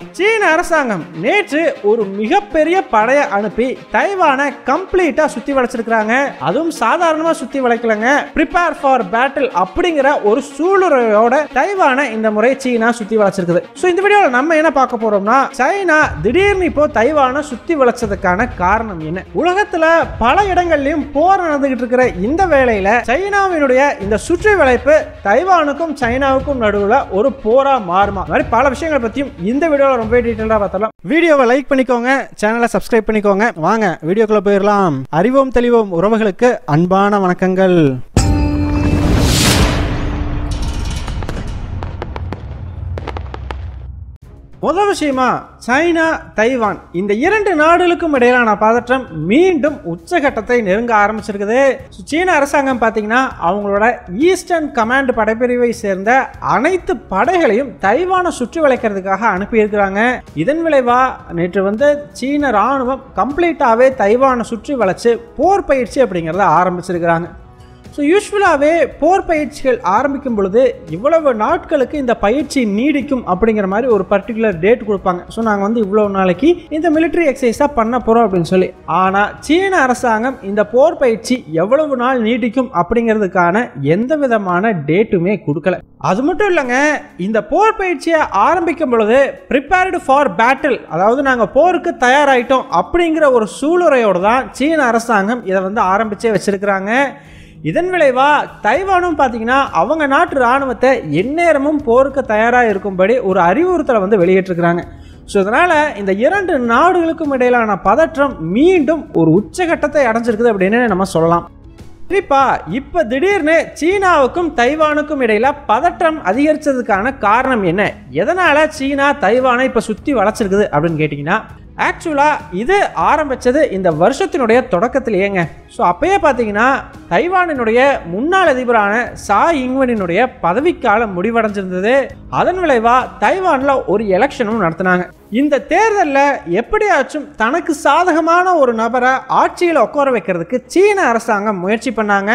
சீன அரசாங்கம் நேற்று ஒரு மிகப்பெரிய படையை அனுப்பி தைவானை கம்ப்ளீட்டா சுத்தி வளைச்சிருக்காங்க அதுவும் சாதாரணமா சுத்தி வளைக்கலங்க. ப்ரிப்பேர் ஃபார் பேட்டில் அப்படிங்கிற ஒரு சூழ்நிலையோட தைவானை இந்த முறை சீனா சுத்தி வளைச்சிருக்குது. ஸோ இந்த வீடியோவில் நம்ம என்ன பார்க்க போறோம்னா சைனா திடீர்னு இப்போ தைவானை சுத்தி வளைச்சதுக்கான காரணம் என்ன? உலகத்துல பல இடங்கள்லயும் போர் நடந்துகிட்டு இருக்கிற இந்த வேளையில சைனாவினுடைய இந்த சுற்றி வளைப்பு தைவானுக்கும் சைனாவுக்கும் நடுவுல ஒரு போரா மாறுமா? மாதிரி பல விஷயங்களை பத்தியும் இந்த வீடியோ வீடியோவில் ரொம்ப டீட்டெயிலாக பார்த்தலாம் வீடியோவை லைக் பண்ணிக்கோங்க சேனலை சப்ஸ்கிரைப் பண்ணிக்கோங்க. வாங்க வீடியோக்குள்ளே போயிடலாம். அறிவோம் தெளிவோம் உறவுகளுக்கு அன்பான வணக்கங்கள். முதல் விஷயமா சைனா தைவான் இந்த இரண்டு நாடுகளுக்கும் இடையிலான பதற்றம் மீண்டும் உச்சகட்டத்தை நெருங்க ஆரம்பிச்சிருக்குது. சீன அரசாங்கம் பார்த்தீங்கன்னா அவங்களோட ஈஸ்டர்ன் கமாண்ட் படைப்பிரிவை சேர்ந்த அனைத்து படைகளையும் தைவானை சுற்றி வளைக்கிறதுக்காக அனுப்பியிருக்கிறாங்க. இதன் விளைவா நேற்று வந்து சீன ராணுவம் கம்ப்ளீட்டாகவே தைவானை சுற்றி வளைச்சு போர் பயிற்சி அப்படிங்கிறத ஆரம்பிச்சிருக்கிறாங்க. ஸோ யூஸ்வலாகவே போர் பயிற்சிகள் ஆரம்பிக்கும் பொழுது இவ்வளவு நாட்களுக்கு இந்த பயிற்சி நீடிக்கும் அப்படிங்கிற மாதிரி ஒரு பர்டிகுலர் டேட் கொடுப்பாங்க. ஸோ நாங்கள் வந்து இவ்வளோ நாளைக்கு இந்த மிலிட்ரி எக்ஸசைஸாக பண்ண போகிறோம் அப்படின்னு சொல்லி. ஆனால் சீன அரசாங்கம் இந்த போர் பயிற்சி எவ்வளவு நாள் நீடிக்கும் அப்படிங்கிறதுக்கான எந்த விதமான டேட்டுமே கொடுக்கல. அது மட்டும் இல்லைங்க இந்த போர் பயிற்சியை ஆரம்பிக்கும் பொழுது ப்ரிப்பேர்டு ஃபார் பேட்டில் அதாவது நாங்கள் போருக்கு தயாராகிட்டோம் அப்படிங்கிற ஒரு சூளுரையோடு தான் சீன அரசாங்கம் இதை வந்து ஆரம்பித்தே வச்சிருக்கிறாங்க. இதன் விளைவாக தைவானும் பார்த்தீங்கன்னா அவங்க நாட்டு இராணுவத்தை எந்நேரமும் போருக்கு தயாராக இருக்கும்படி ஒரு அறிவுறுத்தலை வந்து வெளியிட்டிருக்கிறாங்க. ஸோ இதனால் இந்த இரண்டு நாடுகளுக்கும் இடையிலான பதற்றம் மீண்டும் ஒரு உச்சகட்டத்தை அடைஞ்சிருக்குது அப்படின்னு நம்ம சொல்லலாம். குறிப்பா இப்போ திடீர்னு சீனாவுக்கும் தைவானுக்கும் இடையில பதற்றம் அதிகரிச்சதுக்கான காரணம் என்ன? எதனால் சீனா தைவானை இப்போ சுற்றி வளைச்சிருக்குது அப்படின்னு கேட்டிங்கன்னா ஆக்சுவலாக இது ஆரம்பித்தது இந்த வருஷத்தினுடைய தொடக்கத்திலேயேங்க. ஸோ அப்பயே பார்த்தீங்கன்னா தைவானினுடைய முன்னாள் அதிபரான சா இங்வனினுடைய பதவிக்காலம் முடிவடைஞ்சிருந்தது. அதன் விளைவாக தைவானில் ஒரு எலெக்ஷனும் நடத்தினாங்க. இந்த தேர்தலில் எப்படியாச்சும் தனக்கு சாதகமான ஒரு நபரை ஆட்சியில் உட்கார வைக்கிறதுக்கு சீன அரசாங்கம் முயற்சி பண்ணாங்க.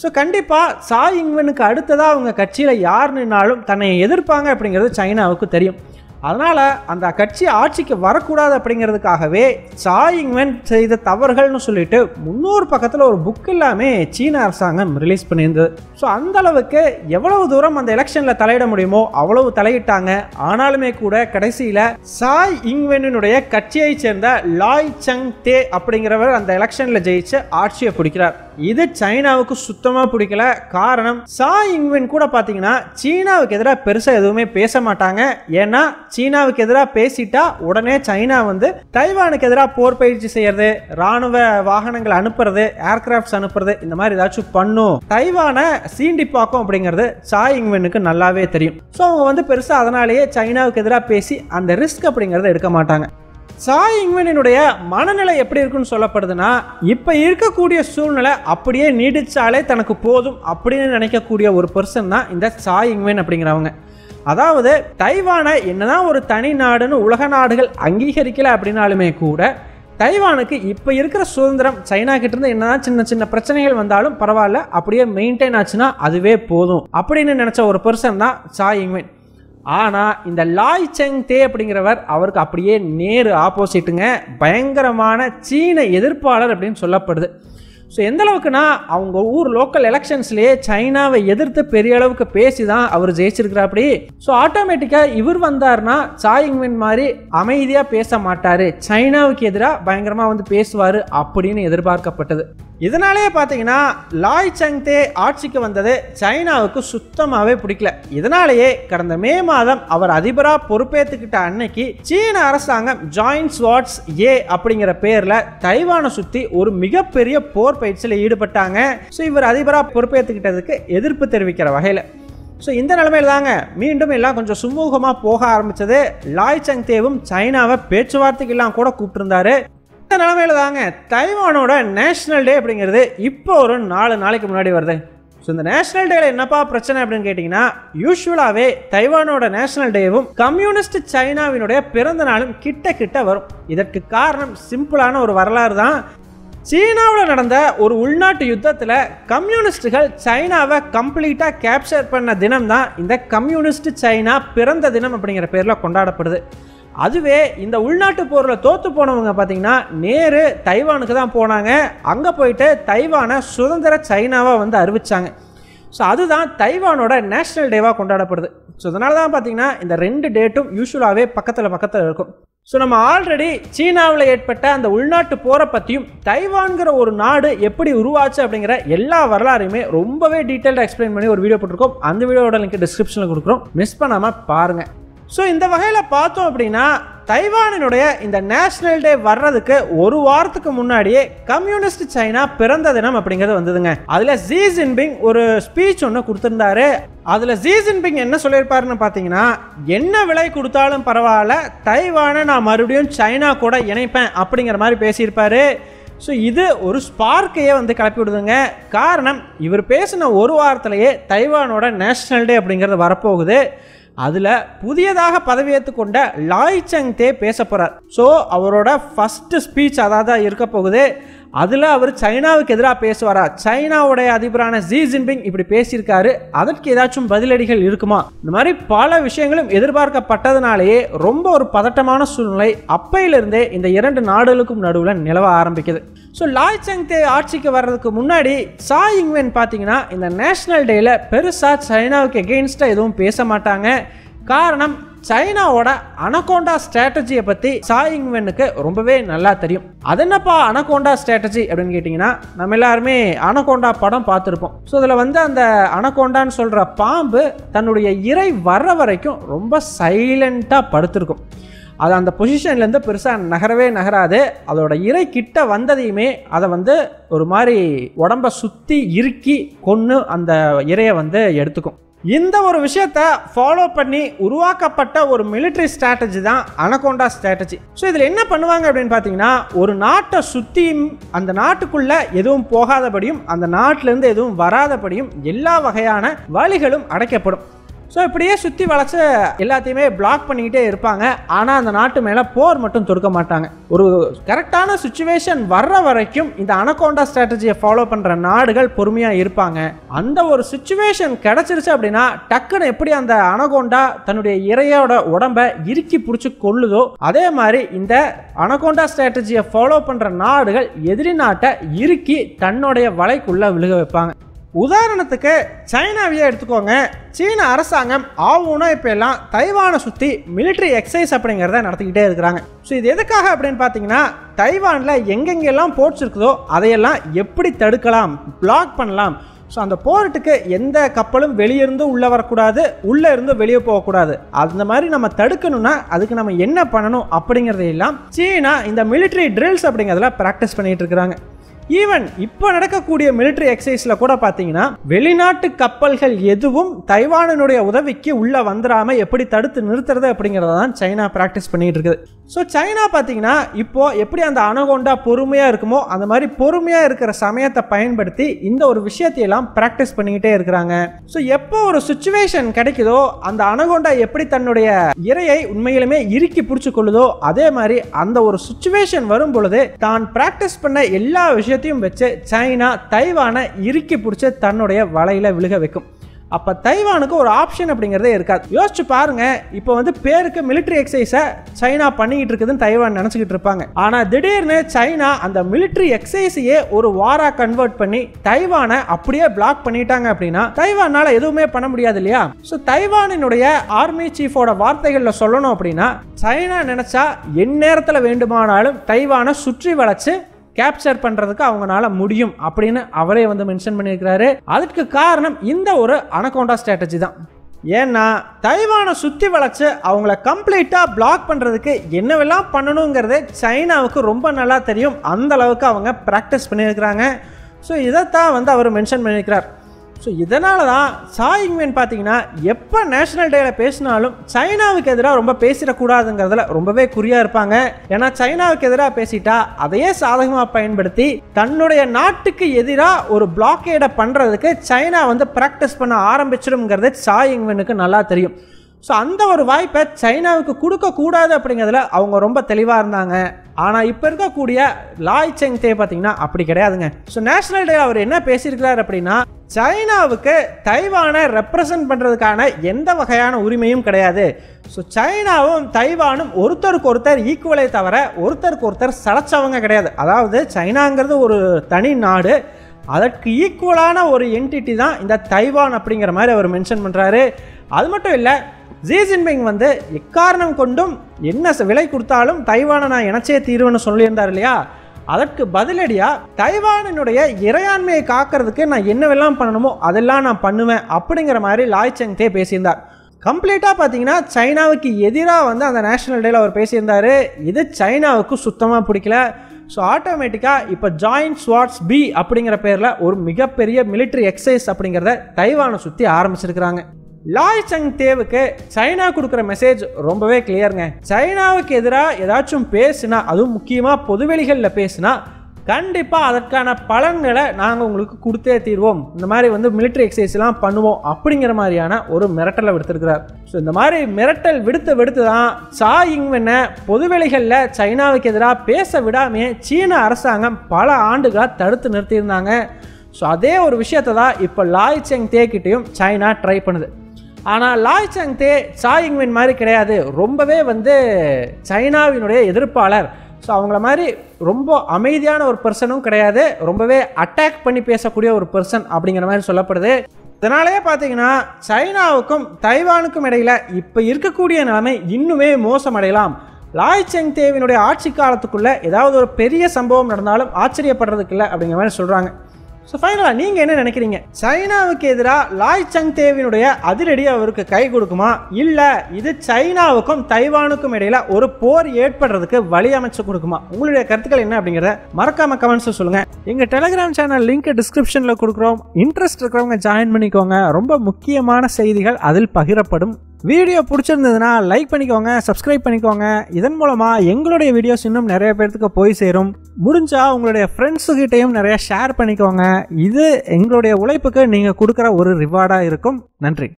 ஸோ கண்டிப்பாக சா இங்வனுக்கு அடுத்ததாக அவங்க கட்சியில் யார் நின்னாலும் தன்னை எதிர்ப்பாங்க அப்படிங்கிறது சைனாவுக்கு தெரியும். அதனால் அந்த கட்சி ஆட்சிக்கு வரக்கூடாது அப்படிங்கிறதுக்காகவே சாயிங்வன் செய்த தவறுகள்னு சொல்லிட்டு முன்னூறு பக்கத்தில் ஒரு புக் எல்லாமே சீன அரசாங்கம் ரிலீஸ் பண்ணியிருந்தது. ஸோ அந்த அளவுக்கு எவ்வளவு தூரம் அந்த எலெக்ஷனில் தலையிட முடியுமோ அவ்வளவு தலையிட்டாங்க. ஆனாலுமே கூட கடைசியில் சாய் இங்வெனுடைய கட்சியை சேர்ந்த லாய் சங் தே அப்படிங்கிறவர் அந்த எலெக்ஷனில் ஜெயிச்சு ஆட்சியை பிடிக்கிறார். இது சைனாவுக்கு சுத்தமாக பிடிக்கல. காரணம் சா இங்வென் கூட பார்த்தீங்கன்னா சீனாவுக்கு எதிராக பெருசாக எதுவுமே பேச மாட்டாங்க. ஏன்னா சீனாவுக்கு எதிராக பேசிட்டா உடனே சைனா வந்து தைவானுக்கு எதிராக போர் பயிற்சி செய்யறது ராணுவ வாகனங்கள் அனுப்புறது ஏர்கிராஃப்ட்ஸ் அனுப்புறது இந்த மாதிரி ஏதாச்சும் பண்ணும். தைவானை சீண்டி பார்க்கும் அப்படிங்கிறது சாய் இங்வெனுக்கு நல்லாவே தெரியும். ஸோ அவங்க வந்து பெருசாக அதனாலேயே சைனாவுக்கு எதிராக பேசி அந்த ரிஸ்க் அப்படிங்கிறத எடுக்க மாட்டாங்க. சாய் இங்வனினுடைய மனநிலை எப்படி இருக்குன்னு சொல்லப்படுதுன்னா இப்போ இருக்கக்கூடிய சூழ்நிலை அப்படியே நீடிச்சாலே தனக்கு போதும் அப்படின்னு நினைக்கக்கூடிய ஒரு பர்சன் தான் இந்த சாய் இங்வன் அப்படிங்கிறவங்க. அதாவது தைவானை என்னதான் ஒரு தனி நாடுன்னு உலக நாடுகள் அங்கீகரிக்கல அப்படின்னாலுமே கூட தைவானுக்கு இப்போ இருக்கிற சுதந்திரம் சைனா கிட்ட இருந்து என்னதான் சின்ன சின்ன பிரச்சனைகள் வந்தாலும் பரவாயில்ல அப்படியே மெயின்டைன் ஆச்சுன்னா அதுவே போதும் அப்படின்னு நினச்ச ஒரு பர்சன் தான் சா இங்வென் ஆனால் இந்த லாய் செங் தே அப்படிங்கிறவர் அவருக்கு அப்படியே நேரு ஆப்போசிட்டுங்க பயங்கரமான சீன எதிர்ப்பாளர் அப்படின்னு சொல்லப்படுது. ஸோ எந்த அளவுக்குன்னா அவங்க ஊர் லோக்கல் எலெக்ஷன்ஸ்லேயே சைனாவை எதிர்த்து பெரிய அளவுக்கு பேசி தான் அவர் ஜெயிச்சிருக்கிறாப்படி. ஸோ ஆட்டோமேட்டிக்காக இவர் வந்தார்னா சாயிங்வின் மாதிரி அமைதியாக பேச மாட்டார். சைனாவுக்கு எதிராக பயங்கரமாக வந்து பேசுவார் அப்படின்னு எதிர்பார்க்கப்பட்டது. இதனாலேயே பார்த்தீங்கன்னா லாய் சங்தே ஆட்சிக்கு வந்தது சைனாவுக்கு சுத்தமாகவே பிடிக்கல. இதனாலேயே கடந்த மே மாதம் அவர் அதிபராக பொறுப்பேற்றுக்கிட்ட அன்னைக்கு சீன அரசாங்கம் ஜாயின்ட் ஸ்வாட்ஸ் ஏ அப்படிங்கிற பேரில் தைவானை சுற்றி ஒரு மிகப்பெரிய போர் பயிற்சியில் ஈடுபட்டாங்க. ஸோ இவர் அதிபராக பொறுப்பேற்றுக்கிட்டதுக்கு எதிர்ப்பு தெரிவிக்கிற வகையில். ஸோ இந்த நிலைமையில் தாங்க மீண்டும் எல்லாம் கொஞ்சம் சுமூகமாக போக ஆரம்பித்தது லாய் சங் தேவும் சைனாவை பேச்சுவார்த்தைக்கெல்லாம் கூட கூப்பிட்டுருந்தாரு. இந்த நிலமையில தாங்க. தைவானோட நேஷனல் டே அப்படிங்கிறது இப்போ ஒரு நாலு நாளைக்கு முன்னாடி வருது. ஸோ இந்த நேஷனல் டேல என்னப்பா பிரச்சனை அப்படின்னு கேட்டிங்கன்னா யூஸ்வலாகவே தைவானோட நேஷனல் டேவும் கம்யூனிஸ்ட் சைனாவினுடைய பிறந்த நாளும் கிட்ட கிட்ட வரும். இதற்கு காரணம் சிம்பிளான ஒரு வரலாறு தான். சீனாவில் நடந்த ஒரு உள்நாட்டு யுத்தத்தில் கம்யூனிஸ்டுகள் சைனாவை கம்ப்ளீட்டாக கேப்சர் பண்ண தினம் தான் இந்த கம்யூனிஸ்ட் சைனா பிறந்த தினம் அப்படிங்கிற பேரில் கொண்டாடப்படுது. அதுவே இந்த உள்நாட்டு போரில் தோற்று போனவங்க பார்த்தீங்கன்னா நேரு தைவானுக்கு தான் போனாங்க. அங்கே போயிட்டு தைவானை சுதந்திர சைனாவாக வந்து அறிவித்தாங்க ஸோ அதுதான் தைவானோட நேஷனல் டேவாக கொண்டாடப்படுது. ஸோ அதனால தான் பார்த்தீங்கன்னா இந்த ரெண்டு டேட்டும் யூஸ்வலாகவே பக்கத்தில் பக்கத்தில் இருக்கும். ஸோ நம்ம ஆல்ரெடி சீனாவில் ஏற்பட்ட அந்த உள்நாட்டு போரை பற்றியும் தைவான்கிற ஒரு நாடு எப்படி உருவாச்சு அப்படிங்கிற எல்லா வரலாறையுமே ரொம்பவே டீட்டெயில்டாக எக்ஸ்பிளைன் பண்ணி ஒரு வீடியோ போட்டிருக்கோம். அந்த வீடியோட லிங்க் டிஸ்கிரிப்ஷனில் கொடுக்குறோம். மிஸ் பண்ணாமல் பாருங்கள் ஸோ இந்த வகையில் பார்த்தோம் அப்படின்னா தைவானினுடைய இந்த நேஷனல் டே வர்றதுக்கு ஒரு வாரத்துக்கு முன்னாடியே கம்யூனிஸ்ட் சைனா பிறந்த தினம் அப்படிங்கிறது வந்ததுங்க. அதில் ஜி ஜின்பிங் ஒரு ஸ்பீச் ஒன்று கொடுத்துருந்தாரு. அதில் ஜி ஜின்பிங் என்ன சொல்லியிருப்பாருன்னு பார்த்தீங்கன்னா என்ன விலை கொடுத்தாலும் பரவாயில்ல தைவானை நான் மறுபடியும் சைனா கூட இணைப்பேன் அப்படிங்கிற மாதிரி பேசியிருப்பாரு. ஸோ இது ஒரு ஸ்பார்க்கையே வந்து கிளப்பி விடுதுங்க. காரணம் இவர் பேசின ஒரு வாரத்திலேயே தைவானோட நேஷனல் டே அப்படிங்கிறது வரப்போகுது. அதில் புதியதாக பதவியேற்று கொண்ட லாய் சங் தே பேச போகிறார் ஸோ அவரோட ஃபஸ்ட்டு ஸ்பீச் அதாவது தான் இருக்க போகுது. அதில் அவர் சைனாவுக்கு எதிராக பேசுவாரா? சைனாவுடைய அதிபரான ஜி ஜின்பிங் இப்படி பேசியிருக்காரு. அதற்கு ஏதாச்சும் பதிலடிகள் இருக்குமா? இந்த மாதிரி பல விஷயங்களும் எதிர்பார்க்கப்பட்டதுனாலேயே ரொம்ப ஒரு பதட்டமான சூழ்நிலை அப்பையிலிருந்தே இந்த இரண்டு நாடுகளுக்கும் நடுவில் நிலவ ஆரம்பிக்குது. ஸோ லாய் சங் தே ஆட்சிக்கு வர்றதுக்கு முன்னாடி சா இங்வென் பார்த்தீங்கன்னா இந்த நேஷனல் டேயில் பெருசாக சைனாவுக்கு எகெயின்ஸ்டாக எதுவும் பேச மாட்டாங்க. காரணம் சைனாவோட அனகோண்டா ஸ்ட்ராட்டஜியை பற்றி சாயிங்வெனுக்கு ரொம்பவே நல்லா தெரியும். அது என்னப்பா அனகோண்டா ஸ்ட்ராட்டஜி அப்படின்னு கேட்டிங்கன்னா நம்ம எல்லாருமே அனகோண்டா படம் பார்த்துருப்போம். ஸோ இதில் வந்து அந்த அனகோண்டான்னு சொல்கிற பாம்பு தன்னுடைய இறை வர்ற வரைக்கும் ரொம்ப சைலண்ட்டாக படுத்திருக்கும். அது அந்த பொசிஷன்லேருந்து பெருசாக நகரவே நகராது. அதோட இறை கிட்ட வந்ததையுமே அதை வந்து ஒரு மாதிரி உடம்ப சுற்றி இறுக்கி கொன்று அந்த இறையை வந்து எடுத்துக்கும். இந்த ஒரு விஷயத்தை ஃபாலோ பண்ணி உருவாக்கப்பட்ட ஒரு மிலிட்ரி ஸ்ட்ராட்டஜி தான் அனகோண்டா ஸ்ட்ராட்டஜி ஸோ இதில் என்ன பண்ணுவாங்க அப்படின்னு பார்த்தீங்கன்னா ஒரு நாட்டை சுற்றியும் அந்த நாட்டுக்குள்ளே எதுவும் போகாதபடியும் அந்த நாட்டிலேருந்து எதுவும் வராதபடியும் எல்லா வகையான வழிகளும் அடைக்கப்படும். ஸோ இப்படியே சுற்றி வளர்ச்சி எல்லாத்தையுமே பிளாக் பண்ணிக்கிட்டே இருப்பாங்க. ஆனால் அந்த நாட்டு மேலே போர் மட்டும் தொடுக்க மாட்டாங்க. ஒரு கரெக்டான சுச்சுவேஷன் வர்ற வரைக்கும் இந்த அனகோண்டா ஸ்ட்ராட்டஜியை ஃபாலோ பண்ணுற நாடுகள் பொறுமையாக இருப்பாங்க. அந்த ஒரு சுச்சுவேஷன் கிடச்சிருச்சு அப்படின்னா டக்குன்னு எப்படி அந்த அனகோண்டா தன்னுடைய இறையோட உடம்ப இறுக்கி பிடிச்சி கொள்ளுதோ அதே மாதிரி இந்த அனகோண்டா ஸ்ட்ராட்டஜியை ஃபாலோ பண்ணுற நாடுகள் எதிரி நாட்டை இறுக்கி தன்னுடைய வலைக்குள்ளே விழுக வைப்பாங்க. உதாரணத்துக்கு சைனாவையே எடுத்துக்கோங்க. சீன அரசாங்கம் ஆவுனா இப்போ எல்லாம் தைவானை சுற்றி மிலிட்ரி எக்ஸசைஸ் அப்படிங்கிறத நடத்திக்கிட்டே இருக்கிறாங்க. ஸோ இது எதுக்காக அப்படின்னு பார்த்தீங்கன்னா தைவானில் எங்கெங்கெல்லாம் போர்ட்ஸ் இருக்குதோ அதையெல்லாம் எப்படி தடுக்கலாம் பிளாக் பண்ணலாம். ஸோ அந்த போர்ட்டுக்கு எந்த கப்பலும் வெளியிருந்து உள்ளே வரக்கூடாது உள்ளே இருந்து வெளியே போகக்கூடாது. அந்த மாதிரி நம்ம தடுக்கணும்னா அதுக்கு நம்ம என்ன பண்ணணும் அப்படிங்கிறதையெல்லாம் சீனா இந்த மிலிட்ரி ட்ரில்ஸ் அப்படிங்கிறதுல ப்ராக்டிஸ் பண்ணிகிட்டு இருக்கிறாங்க. ஈவன் இப்போ நடக்கக்கூடிய மிலிட்ரி எக்ஸசைஸில் கூட பார்த்தீங்கன்னா வெளிநாட்டு கப்பல்கள் எதுவும் தைவானனுடைய உதவிக்கு உள்ளே வந்துடாமல் எப்படி தடுத்து நிறுத்துறது அப்படிங்கிறத தான் சைனா ப்ராக்டிஸ் பண்ணிகிட்டு இருக்குது. ஸோ சைனா பார்த்தீங்கன்னா இப்போது எப்படி அந்த அணுகொண்டா பொறுமையாக இருக்குமோ அந்த மாதிரி பொறுமையாக இருக்கிற சமயத்தை பயன்படுத்தி இந்த ஒரு விஷயத்தையெல்லாம் ப்ராக்டிஸ் பண்ணிக்கிட்டே இருக்கிறாங்க. ஸோ எப்போ ஒரு சுச்சுவேஷன் கிடைக்குதோ அந்த அணுகொண்டா எப்படி தன்னுடைய இரையை உண்மையிலுமே இறுக்கி பிடிச்சி கொள்ளுதோ அதே மாதிரி அந்த ஒரு சுச்சுவேஷன் வரும் பொழுது தான் ப்ராக்டிஸ் பண்ண எல்லா விஷயத்தையும் வச்சு சைனா தைவானை இறுக்கி பிடிச்சி தன்னுடைய வலையில் விழுக வைக்கும். அப்போ தைவானுக்கு ஒரு ஆப்ஷன் அப்படிங்கிறதே இருக்காது. யோசிச்சு பாருங்க இப்போ வந்து பேருக்கு மிலிட்ரி எக்ஸசைஸை சைனா பண்ணிக்கிட்டு இருக்குதுன்னு தைவான் நினச்சிக்கிட்டு இருப்பாங்க. ஆனால் திடீர்னு சைனா அந்த மிலிட்ரி எக்ஸசைஸையே ஒரு வாரா கன்வெர்ட் பண்ணி தைவானை அப்படியே பிளாக் பண்ணிட்டாங்க அப்படின்னா தைவானால எதுவுமே பண்ண முடியாது இல்லையா? ஸோ தைவானினுடைய ஆர்மி சீஃபோட வார்த்தைகளில் சொல்லணும் அப்படின்னா சைனா நினச்சா எந்நேரத்தில் வேண்டுமானாலும் தைவானை சுற்றி வளைச்சு கேப்சர் பண்ணுறதுக்கு அவங்களால முடியும் அப்படின்னு அவரே வந்து மென்ஷன் பண்ணியிருக்கிறாரு. அதுக்கு காரணம் இந்த ஒரு அனகோண்டா ஸ்ட்ராட்டஜி தான். ஏன்னா தைவானை சுற்றி வளைச்சு அவங்கள கம்ப்ளீட்டாக பிளாக் பண்ணுறதுக்கு என்னவெல்லாம் பண்ணணுங்கிறது சைனாவுக்கு ரொம்ப நல்லா தெரியும். அந்த அளவுக்கு அவங்க ப்ராக்டிஸ் பண்ணியிருக்கிறாங்க. ஸோ இதைத்தான் வந்து அவர் மென்ஷன் பண்ணியிருக்கிறார். ஸோ இதனால தான் சாயிங்மேன் பார்த்தீங்கன்னா எப்போ நேஷனல் டேல பேசினாலும் சைனாவுக்கு எதிராக ரொம்ப பேசிடக்கூடாதுங்கிறதுல ரொம்பவே குறியாக இருப்பாங்க. ஏன்னா சைனாவுக்கு எதிராக பேசிட்டா அதையே சாதகமாக பயன்படுத்தி தன்னுடைய நாட்டுக்கு எதிராக ஒரு பிளாக்கேடை பண்ணுறதுக்கு சைனா வந்து ப்ராக்டிஸ் பண்ண ஆரம்பிச்சிடும்ங்கிறது சாயிங்மேனுக்கு நல்லா தெரியும். ஸோ அந்த ஒரு வாய்ப்பை சைனாவுக்கு கொடுக்கக்கூடாது அப்படிங்கிறதுல அவங்க ரொம்ப தெளிவாக இருந்தாங்க. ஆனால் இப்போ இருக்கக்கூடிய லாய் செங் தே பார்த்தீங்கன்னா அப்படி கிடையாதுங்க. ஸோ நேஷனல் டே அவர் என்ன பேசியிருக்கிறார் அப்படின்னா சைனாவுக்கு தைவானை ரெப்ரசன்ட் பண்ணுறதுக்கான எந்த வகையான உரிமையும் கிடையாது. ஸோ சைனாவும் தைவானும் ஒருத்தருக்கு ஒருத்தர் ஈக்குவலே தவிர ஒருத்தருக்கு ஒருத்தர் சளைச்சவங்க கிடையாது. அதாவது சைனாங்கிறது ஒரு தனி நாடு. அதற்கு ஈக்குவலான ஒரு என்டிட்டி தான் இந்த தைவான் அப்படிங்கிற மாதிரி அவர் மென்ஷன் பண்ணுறாரு அது மட்டும் இல்லை ஜீ ஜின்பிங் வந்து எக்காரணம் கொண்டும் என்ன ச- விலை கொடுத்தாலும் தைவானை நான் இணைச்சே தீர்வுன்னு சொல்லியிருந்தார் இல்லையா? அதற்கு பதிலடியாக தைவானினுடைய இறையாண்மையை காக்கிறதுக்கு நான் என்னவெல்லாம் பண்ணணுமோ அதெல்லாம் நான் பண்ணுவேன் அப்படிங்கிற மாதிரி லாய் செங்தே பேசியிருந்தார். கம்ப்ளீட்டாக பார்த்தீங்கன்னா சைனாவுக்கு எதிராக வந்து அந்த நேஷனல் டேல அவர் பேசியிருந்தாரு. இது சைனாவுக்கு சுத்தமாக பிடிக்கல. ஸோ ஆட்டோமேட்டிக்காக இப்போ ஜாயின்ட் ஸ்வாட்ஸ் பி அப்படிங்கிற பேரில் ஒரு மிகப்பெரிய மிலிட்ரி எக்ஸசைஸ் அப்படிங்கிறத தைவானை சுற்றி ஆரம்பிச்சிருக்கிறாங்க. லாய் சங் தேவுக்கு சைனா கொடுக்குற மெசேஜ் ரொம்பவே கிளியருங்க சைனாவுக்கு எதிராக ஏதாச்சும் பேசுனா அதுவும் முக்கியமாக பொதுவெளிகளில் பேசுனா கண்டிப்பாக அதற்கான பலன்களை நாங்கள் உங்களுக்கு கொடுத்தே தீர்வோம். இந்த மாதிரி வந்து மிலிட்ரி எக்ஸசைஸ்லாம் பண்ணுவோம் அப்படிங்கிற மாதிரியான ஒரு மிரட்டலை விடுத்திருக்கிறார். ஸோ இந்த மாதிரி மிரட்டல் விடுத்து விடுத்து தான் சா இங்வென்னை பொதுவெளிகளில் சைனாவுக்கு எதிராக பேச விடாமையே சீன அரசாங்கம் பல ஆண்டுகளாக தடுத்து நிறுத்தியிருந்தாங்க. ஸோ அதே ஒரு விஷயத்தை தான் இப்போ லாய் செங் தேக்கிட்டையும் சைனா ட்ரை பண்ணுது. ஆனால் லாய் சங் தே சாயிங்வின் மாதிரி கிடையாது. ரொம்பவே வந்து சைனாவினுடைய எதிர்ப்பாளர். ஸோ அவங்கள மாதிரி ரொம்ப அமைதியான ஒரு பர்சனும் கிடையாது. ரொம்பவே அட்டாக் பண்ணி பேசக்கூடிய ஒரு பர்சன் அப்படிங்கிற மாதிரி சொல்லப்படுது. இதனாலேயே பார்த்தீங்கன்னா சைனாவுக்கும் தைவானுக்கும் இடையில இப்போ இருக்கக்கூடிய நிலைமை இன்னுமே மோசமடையலாம். லாய் செங் தேவினுடைய ஆட்சி காலத்துக்குள்ளே ஏதாவது ஒரு பெரிய சம்பவம் நடந்தாலும் ஆச்சரியப்படுறதுக்கு இல்லை அப்படிங்கிற மாதிரி சொல்கிறாங்க ஸோ ஃபைனலாக நீங்கள் என்ன நினைக்கிறீங்க? சைனாவுக்கு எதிராக லாய் சங் தேவினுடைய அதிரடி அவருக்கு கை கொடுக்குமா? இல்லை இது சைனாவுக்கும் தைவானுக்கும் இடையில ஒரு போர் ஏற்படுறதுக்கு வழி அமைச்சு கொடுக்குமா? உங்களுடைய கருத்துக்கள் என்ன அப்படிங்கிறத மறக்காம கமெண்ட்ஸ் சொல்லுங்க. எங்கள் டெலிகிராம் சேனல் லிங்க் டிஸ்கிரிப்ஷனில் கொடுக்குறோம். இன்ட்ரெஸ்ட் இருக்கிறவங்க ஜாயின் பண்ணிக்கோங்க. ரொம்ப முக்கியமான செய்திகள் அதில் பகிரப்படும். வீடியோ பிடிச்சிருந்ததுன்னா லைக் பண்ணிக்கோங்க சப்ஸ்கிரைப் பண்ணிக்கோங்க. இதன் மூலமாக எங்களுடைய வீடியோஸ் இன்னும் நிறைய பேர்த்துக்கு போய் சேரும். முடிஞ்சா உங்களுடைய ஃப்ரெண்ட்ஸுக்கிட்டையும் நிறைய ஷேர் பண்ணிக்கோங்க. இது எங்களுடைய உழைப்புக்கு நீங்கள் கொடுக்குற ஒரு ரிவார்டாக இருக்கும். நன்றி.